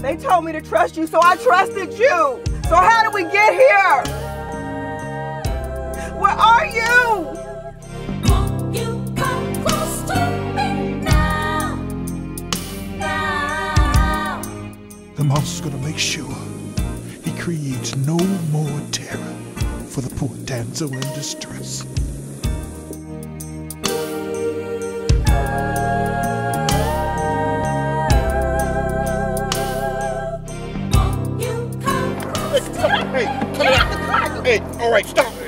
They told me to trust you, so I trusted you. So how did we get here? Where are you? Won't you come close to me now? Now. The monster's gonna make sure he creates no more terror for the poor damsel in distress. You come me? Hey, it. Hey, all right, stop.